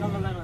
なるほ。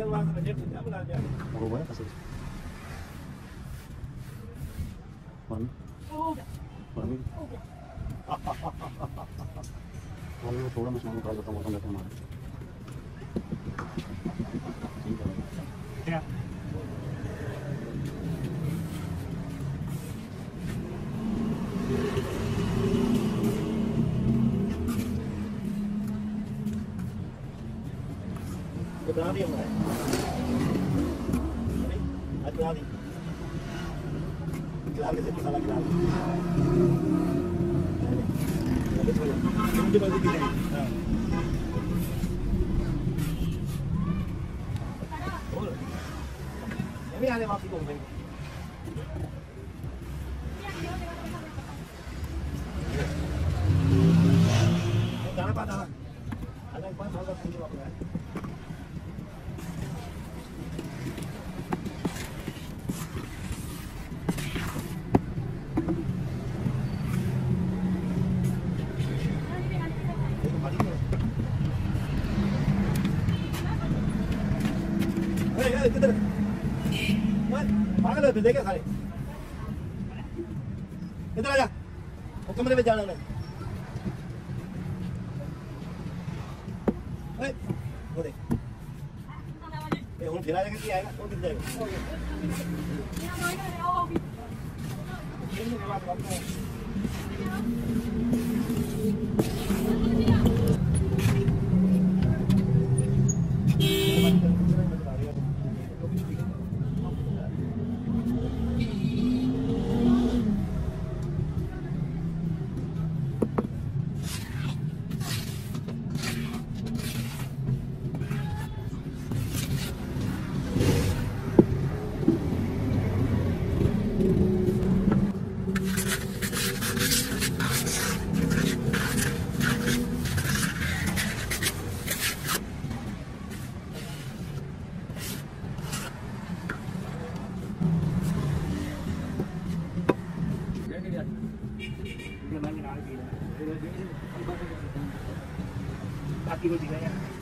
हो गया कैसे मन मन मन में थोड़ा मैं सामान निकाल देता हूँ मौसम लेते हैं हमारे कितना दी हमारे आज कितना दी खिला के मसाला खिला हाँ आने वापसी को भाई दाना पा दाना अरे एक बार थोड़ा सा किधर पागल है। देखे सारे इधर आ जा वो कमरे में जाना है वो देख ये ਹੁਣ फिर आएगा कि आएगा वो दिख जाएगा बाकी को दिखाया